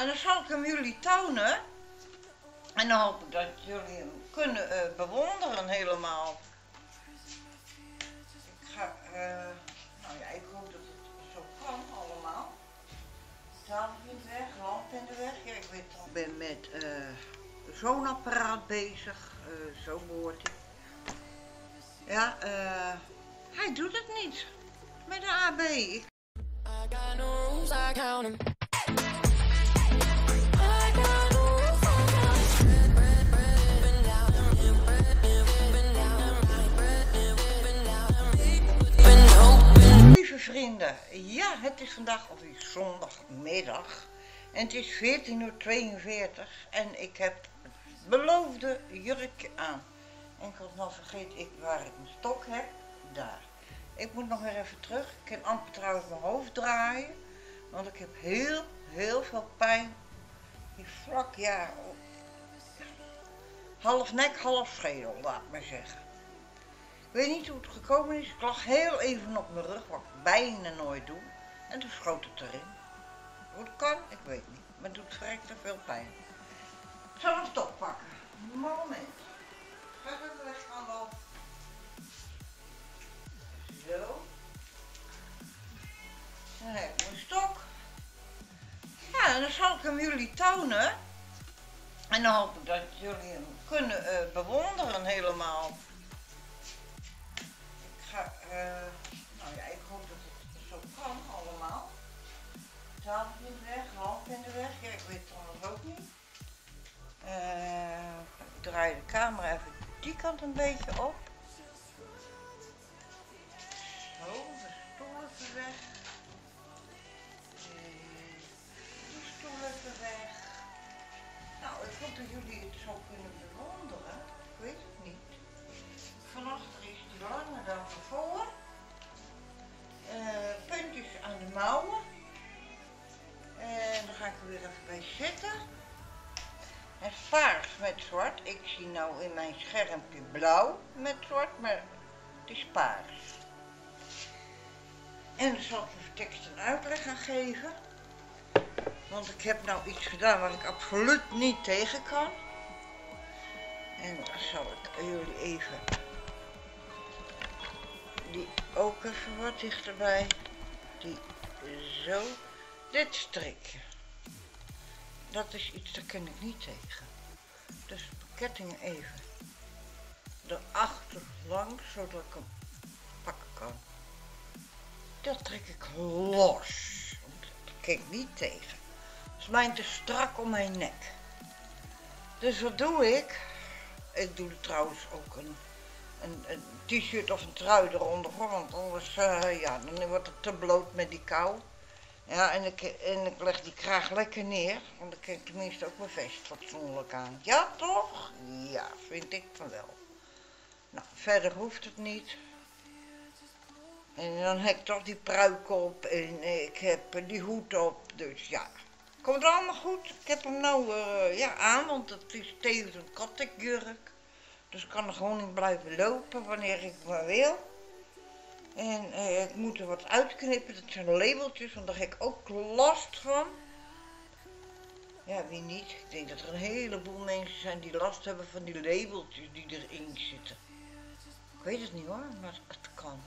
En dan zal ik hem jullie tonen. En dan hoop ik dat jullie hem kunnen eh, bewonderen helemaal. Ik ga, eh, nou ja, ik hoop dat het zo kan allemaal. Tafel in de weg, lamp in de weg. Ja, ik weet al, ik ben met eh zo'n apparaat bezig. Zo behoort hij. Ja, hij doet het niet. Met de AB. Vrienden, ja, het is vandaag alweer zondagmiddag. En het is 14.42 uur en ik heb beloofde jurkje aan. En ik had nou vergeten ik, waar ik mijn stok heb. Daar. Ik moet nog weer even terug. Ik kan amper trouwens mijn hoofd draaien. Want ik heb heel, heel veel pijn. Die vlak, ja. op- Half nek, half schedel, laat maar zeggen. Weet niet hoe het gekomen is. Ik lag heel even op mijn rug, wat ik bijna nooit doe. En toen schoot het erin. Hoe het kan, ik weet niet. Maar het doet verrekte veel pijn. Ik zal een stok pakken. Moment. Ga even weg lopen. Zo. Dan heb ik mijn stok. Ja, en dan zal ik hem jullie tonen. En dan hoop ik dat jullie hem kunnen eh, bewonderen helemaal. Eh, nou ja, ik hoop dat het zo kan allemaal. Tafel in de weg, lamp in de weg, ja, ik weet het anders ook niet. Eh, ik draai de camera even die kant een beetje op. weer even bij zitten. Is paars met zwart. Ik zie nou in mijn schermpje blauw met zwart, maar het is paars. En dan zal ik even tekst en uitleg gaan geven. Want ik heb nou iets gedaan waar ik absoluut niet tegen kan. En dan zal ik jullie even die ook even wat dichterbij. Die zo. Dit strikje. Dat is iets, daar kan ik niet tegen. Dus de ketting even erachter langs, zodat ik hem pakken kan. Dat trek ik los. Dat ik niet tegen. Het is mij te strak om mijn nek. Dus wat doe ik? Ik doe er trouwens ook een, een, t-shirt of een trui eronder, want anders eh, ja, dan wordt het te bloot met die kou. Ja, en ik, en ik leg die kraag lekker neer, want dan kan ik tenminste ook mijn vest fatsoenlijk aan. Ja, toch? Ja, vind ik van wel. Nou, verder hoeft het niet. En dan heb ik toch die pruik op en ik heb die hoed op, dus ja. Komt allemaal goed. Ik heb hem nou eh, ja, aan, want het is tevens een kattekjurk. Dus ik kan er gewoon in blijven lopen wanneer ik maar wil. En eh, ik moet er wat uitknippen, dat zijn labeltjes, want daar heb ik ook last van. Ja, wie niet? Ik denk dat er een heleboel mensen zijn die last hebben van die labeltjes die erin zitten. Ik weet het niet hoor, maar het kan.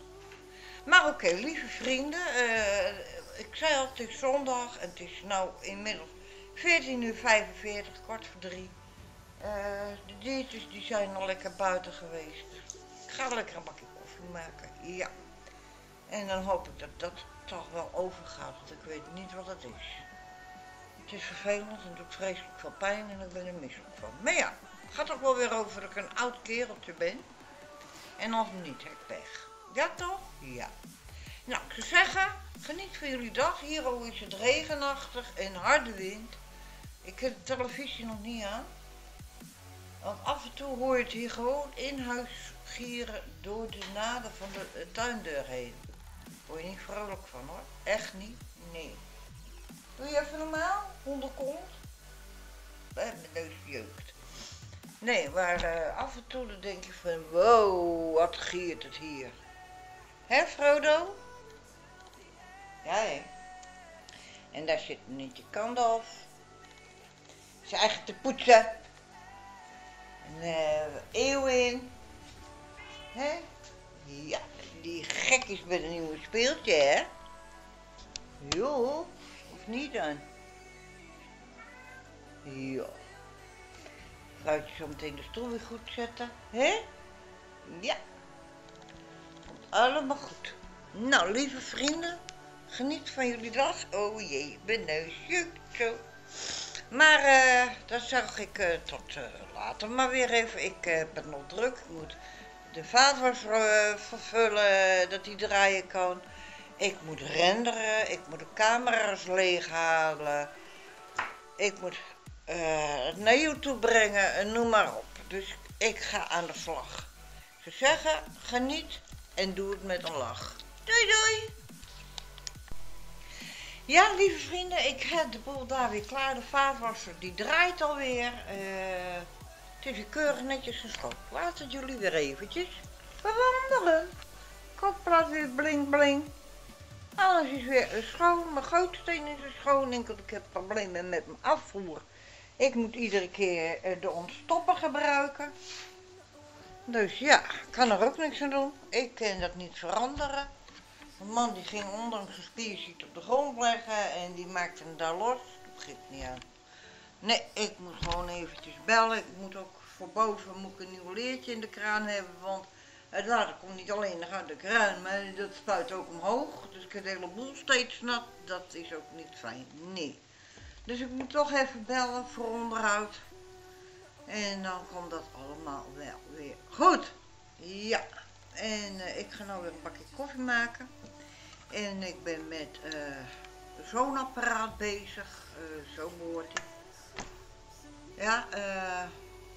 Maar oké, lieve vrienden, eh, ik zei al, het is zondag en het is nou inmiddels 14 uur 45, kwart voor drie. Eh, de diertjes die zijn al lekker buiten geweest. Ik ga lekker een bakje koffie maken, ja. En dan hoop ik dat dat toch wel overgaat, want ik weet niet wat het is. Het is vervelend en doet vreselijk veel pijn en ik ben er misselijk van. Maar ja, het gaat ook wel weer over dat ik een oud kereltje ben. En als niet, heb ik pech. Ja toch? Ja. Nou, ik zou zeggen, geniet van jullie dag. Hier ook is het regenachtig en harde wind. Ik heb de televisie nog niet aan. Want af en toe hoor je het hier gewoon in huis gieren door de naden van de eh, tuindeur heen. Word je niet vrolijk van hoor. Echt niet. Nee. Doe je even normaal? Hondenkont? Eh, Mijn neus jeukt. Nee, maar eh, af en toe dan denk je van wow, wat giert het hier. Hè Frodo? Ja hè. En daar zit niet je Gandalf. zijn eigen te poetsen. En eh Eeuwin. Hè? Ja, die gek is met een nieuwe speeltje, hè? Jo, of niet dan? Ja. Vrouwtje zo meteen de stoel weer goed zetten, hè? Ja. Komt allemaal goed. Nou, lieve vrienden, geniet van jullie dag. Oh jee, mijn neus zo. Maar eh, dat zag ik eh, tot eh, later maar weer even. Ik ben nog druk. Ik moet de vaatwas eh, vervullen, dat die draaien kan. Ik moet renderen. Ik moet de camera's leeghalen. Ik moet eh, het naar YouTube brengen. en noem maar op. Dus ik ga aan de slag. Ze zeggen, geniet en doe het met een lach. Doei doei! Ja, lieve vrienden, ik heb de boel daar weer klaar. De vaatwasser die draait alweer. Eh, het is weer keurig netjes geschoten. Laat het jullie weer eventjes bewonderen. Kopplaat weer bling bling. Alles is weer schoon. Mijn gootsteen is schoon. Ik heb problemen met mijn afvoer. Ik moet iedere keer eh, de ontstopper gebruiken. Dus ja, kan er ook niks aan doen. Ik kan dat niet veranderen. Een man die ging ondanks een spierziekte op de grond leggen en die maakte hem daar los. Dat begint niet aan. Nee, ik moet gewoon eventjes bellen. Ik moet ook voor boven moet ik een nieuw leertje in de kraan hebben, want het water komt niet alleen uit de kraan, maar dat spuit ook omhoog. Dus ik heb de hele boel steeds nat. Dat is ook niet fijn. Nee. Dus ik moet toch even bellen voor onderhoud. En dan komt dat allemaal wel weer goed. Ja. En eh, ik ga nou weer een bakje koffie maken. En ik ben met eh zo'n apparaat bezig. eh, zo behoort hij. Ja, eh,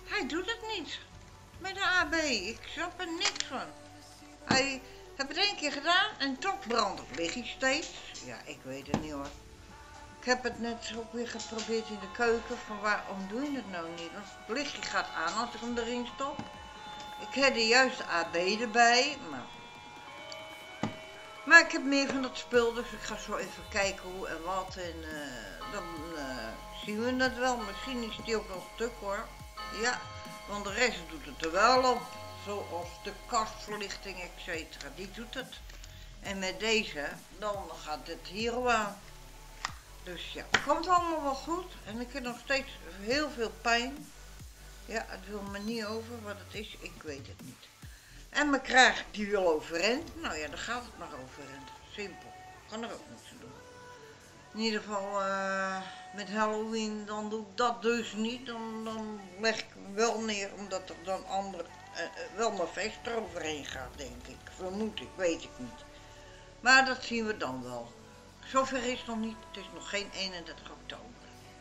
hij doet het niet. Met de AB. Ik snap er niks van. Hij heeft het één keer gedaan en toch brandt het lichtje steeds. Ja, ik weet het niet hoor. Ik heb het net ook weer geprobeerd in de keuken. Van waarom doe je het nou niet? Want het lichtje gaat aan als ik hem erin stop. Ik heb de juiste AB erbij, maar... Ik heb meer van dat spul, dus ik ga zo even kijken hoe en wat. En eh, dan eh, zien we het wel. Misschien is die ook wel stuk hoor. Ja, want de rest doet het er wel op. Zoals de kastverlichting, et cetera. Die doet het. En met deze, dan gaat het hier aan. Dus ja, het komt allemaal wel goed. En ik heb nog steeds heel veel pijn. Ja, het wil me niet over wat het is, ik weet het niet. En mijn kraag, die wil overeind. Nou ja, dan gaat het maar overeind. Simpel. Kan er ook niks aan doen. In ieder geval, eh, met Halloween, dan doe ik dat dus niet. Dan, dan leg ik wel neer, omdat er dan andere, eh, eh, wel mijn vest eroverheen gaat, denk ik. Vermoed ik, weet ik niet. Maar dat zien we dan wel. Zover is het nog niet. Het is nog geen 31 oktober.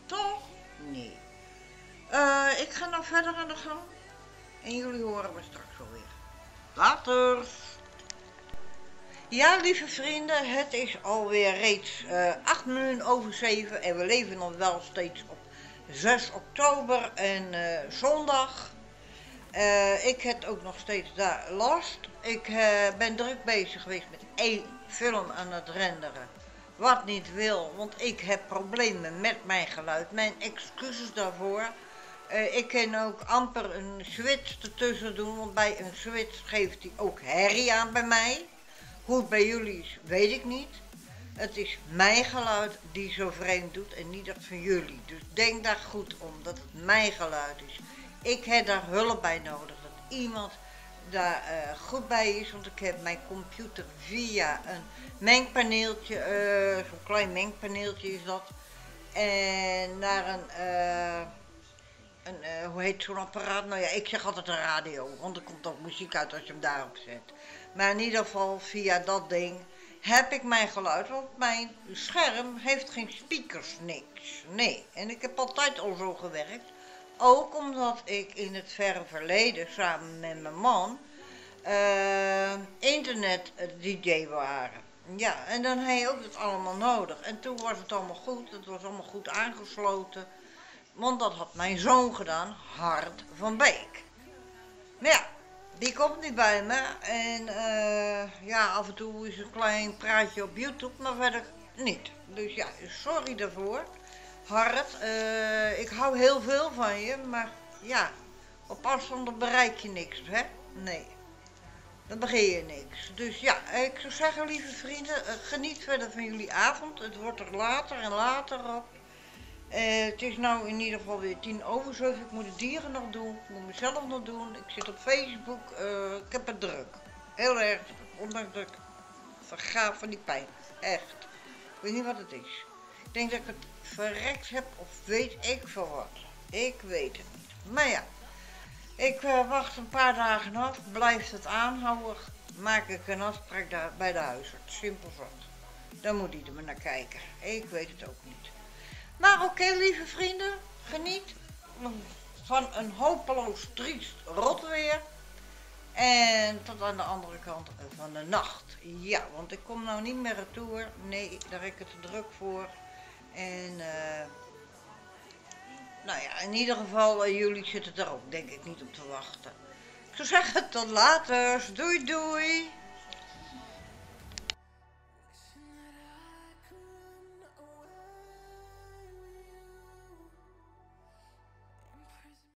Toch? Nee. Ik ga nou verder aan de gang. En jullie horen me straks wel weer. Later. Ja, lieve vrienden, het is alweer reeds eh 8 minuten over 7 en we leven nog wel steeds op 6 oktober en eh, zondag. Eh, ik heb ook nog steeds daar last. Ik ben druk bezig geweest met één film aan het renderen. Wat niet wil, want ik heb problemen met mijn geluid. Mijn excuses daarvoor. Eh, ik kan ook amper een switch ertussen doen, want bij een switch geeft hij ook herrie aan bij mij. Hoe het bij jullie is, weet ik niet. Het is mijn geluid die zo vreemd doet en niet dat van jullie. Dus denk daar goed om dat het mijn geluid is. Ik heb daar hulp bij nodig, dat iemand daar eh, goed bij is, want ik heb mijn computer via een mengpaneeltje, eh, zo'n klein mengpaneeltje is dat, en naar een, eh, hoe heet zo'n apparaat? Nou ja, ik zeg altijd een radio, want er komt ook muziek uit als je hem daarop zet. Maar in ieder geval via dat ding heb ik mijn geluid, want mijn scherm heeft geen speakers, niks. Nee, en ik heb altijd al zo gewerkt. Ook omdat ik in het verre verleden samen met mijn man eh, internet DJ waren. Ja, en dan heb je ook het allemaal nodig. En toen was het allemaal goed, het was allemaal goed aangesloten. Want dat had mijn zoon gedaan, Hart van Beek. Maar ja, die komt niet bij me. En eh, ja, af en toe is een klein praatje op YouTube, maar verder niet. Dus ja, sorry daarvoor. Hart, eh, ik hou heel veel van je, maar ja, op afstand bereik je niks, hè? Nee. Dan begin je niks. Dus ja, ik zou zeggen, lieve vrienden, eh, geniet verder van jullie avond. Het wordt er later en later op. Eh, het is nou in ieder geval weer tien over zeven. Ik moet de dieren nog doen. Ik moet mezelf nog doen. Ik zit op Facebook. eh, ik heb het druk. Heel erg. Ondanks dat ik verga van die pijn. Echt. Ik weet niet wat het is. Ik denk dat ik het verrekt heb of weet ik veel wat. Ik weet het niet. Maar ja. Ik eh, wacht een paar dagen af. Blijft het aanhouden. Maak ik een afspraak daar bij de huisarts. Simpel zat. Dan moet hij er maar naar kijken. Ik weet het ook niet. Maar oké, lieve vrienden, geniet van een hopeloos triest rotweer. En tot aan de andere kant van de nacht. Ja, want ik kom nou niet meer retour. Nee, daar heb ik het te druk voor. En eh, nou ja, in ieder geval, eh, jullie zitten er ook denk ik niet op te wachten. Ik zou zeggen, tot later. Doei doei.